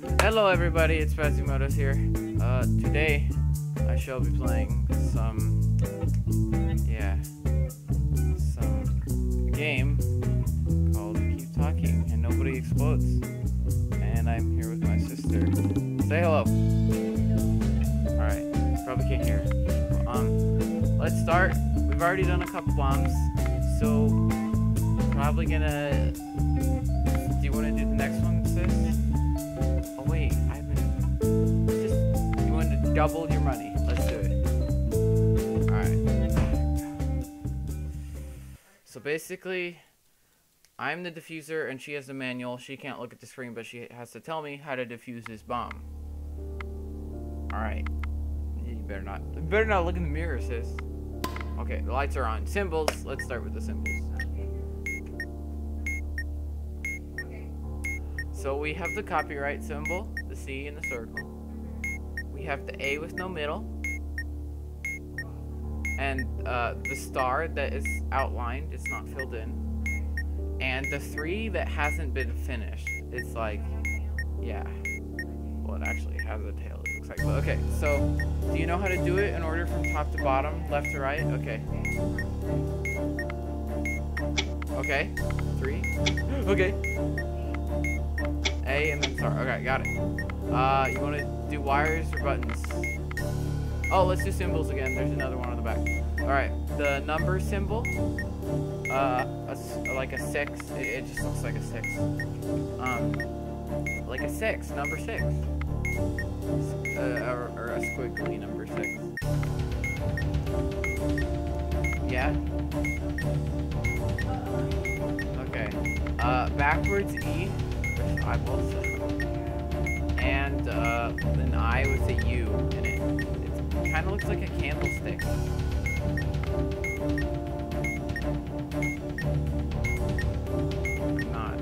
Hello everybody, it's Spazy-Motos here. Uh, today I shall be playing some, yeah, some game called Keep Talking and Nobody Explodes. And I'm here with my sister. Say hello. Alright, probably can't hear. Um, let's start. We've already done a couple bombs, so probably gonna. Do you want to do the next one, sis? Double your money? Let's do it. All right. So basically, I'm the diffuser and she has the manual. She can't look at the screen, but she has to tell me how to defuse this bomb. All right. You better not. You better not look in the mirror, sis. Okay, the lights are on. Symbols. Let's start with the symbols. So we have the copyright symbol, the C in the circle. We have the A with no middle. And uh, the star that is outlined, it's not filled in. And the three that hasn't been finished. It's like, yeah. Well, it actually has a tail, it looks like. But okay, so do you know how to do it in order from top to bottom, left to right? Okay. Okay. Three. Okay. A and then star. Okay, got it. Uh, you want to do wires or buttons? Oh, let's do symbols again. There's another one on the back. All right, the number symbol. Uh, a like a six. It, it, just looks like a six. Um, like a six, number six. Uh, or, or a squiggly number six. Yeah. Okay. Uh, backwards E eyeballs. And uh, an eye with a U in it. It kind of looks like a candlestick. Not.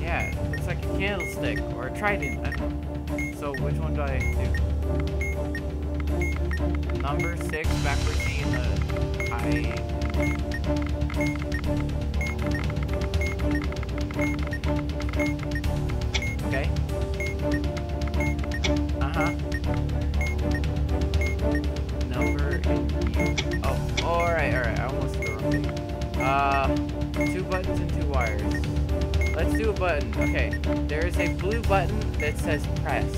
Yeah, it looks like a candlestick or a trident. So which one do I do? Number six, backwards E in the eye. Okay. Uh-huh. Number Oh, alright, alright. I almost the wrong. Uh, two buttons and two wires. Let's do a button. Okay. There is a blue button that says press.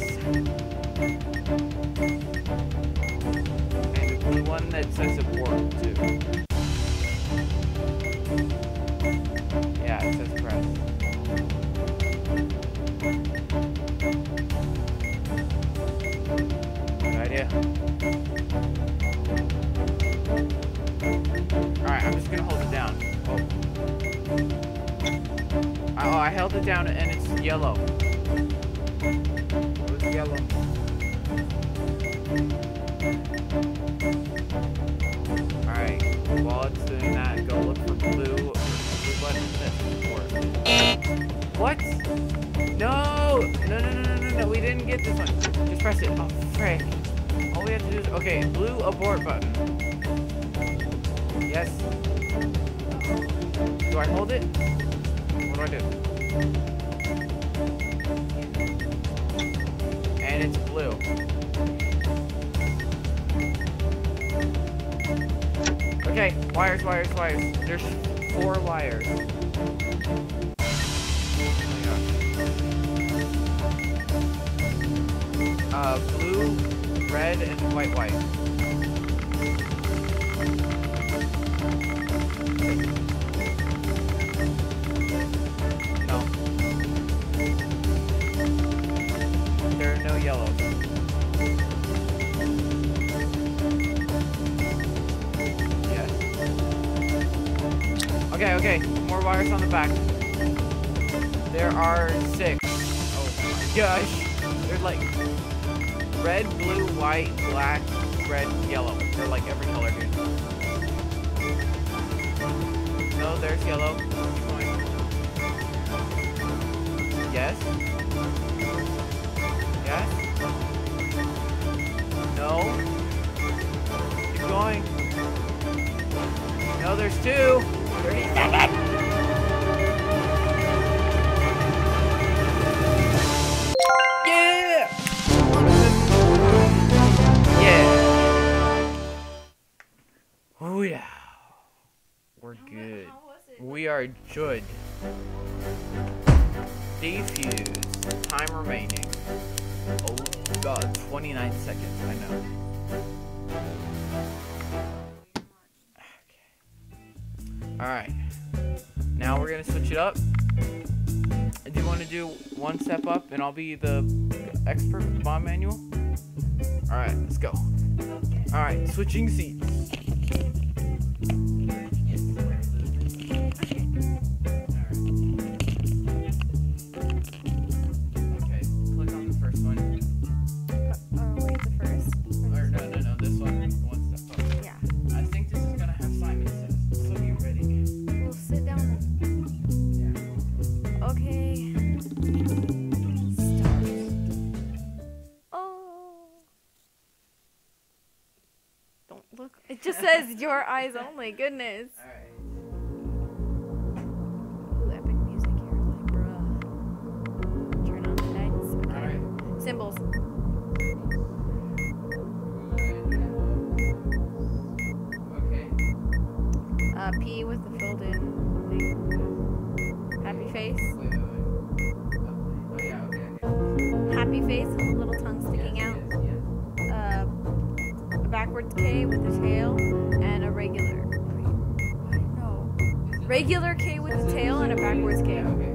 And a blue one that says abort, too. Yeah, it says press. Good idea. Alright, I'm just gonna hold it down. Oh. Oh, I held it down and it's yellow. Yellow. Get this one. Just press it. Oh, frick. All we have to do is, okay, blue abort button. Yes. Do I hold it? What do I do? And it's blue. Okay, wires, wires, wires. There's four wires. Uh, blue, red, and white, white. No. There are no yellows. Yes. Okay, okay. More wires on the back. There are six. Oh my gosh. They're like red, blue, white, black, red, yellow. They're like every color, here. No, there's yellow. Yes. We are good. Defuse. Time remaining. Oh god, 29 seconds, I know. Okay. Alright. Now we're gonna switch it up. I do want to do one step up and I'll be the expert with the bomb manual? Alright, let's go. Alright, switching seats. Look. It just says your eyes only. Goodness. Alright. Ooh, epic music here. Like, bruh. Turn on the lights. Okay. Alright. Symbols. Okay. Uh, P with the filled in thing. Happy face. Wait, wait, wait. Oh, yeah, okay, okay. Happy face with a little backwards K with a tail and a regular. No. Regular K with a tail and a backwards K.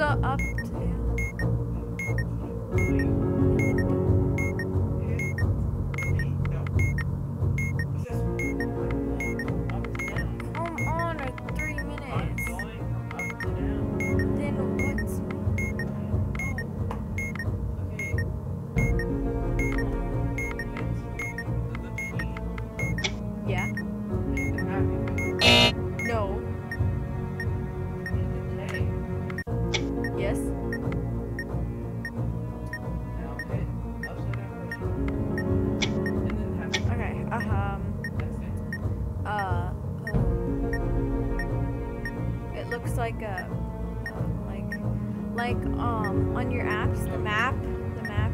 Go up. To, like a, uh, like, like um on your apps, the map, the map,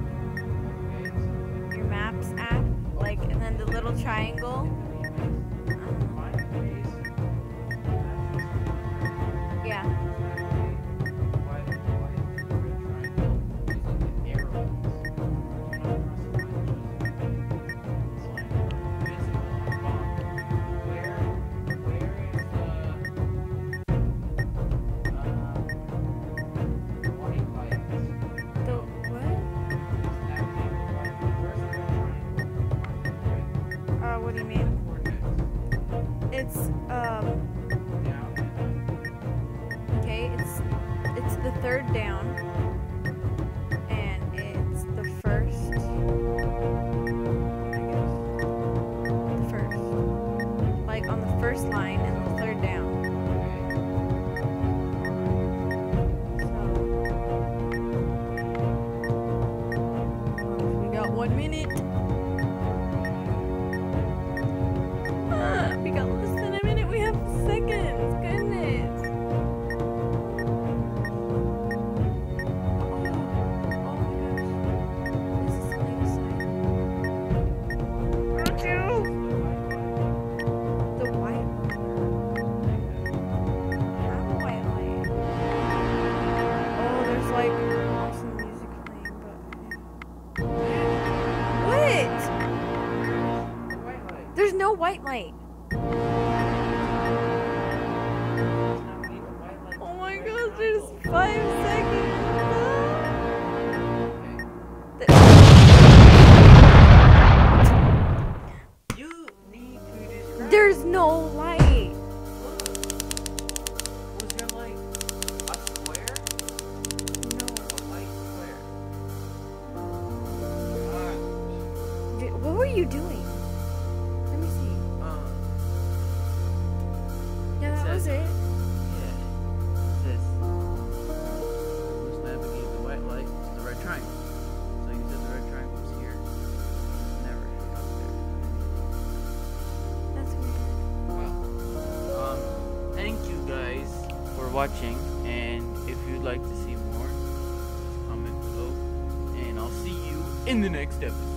your maps app, like, and then the little triangle. What you mean? It's um. Okay, it's it's the third down, and it's the first. I the first, like on the first line and the white light. Oh my gosh, there's five watching, and if you'd like to see more, comment below, and I'll see you in the next episode.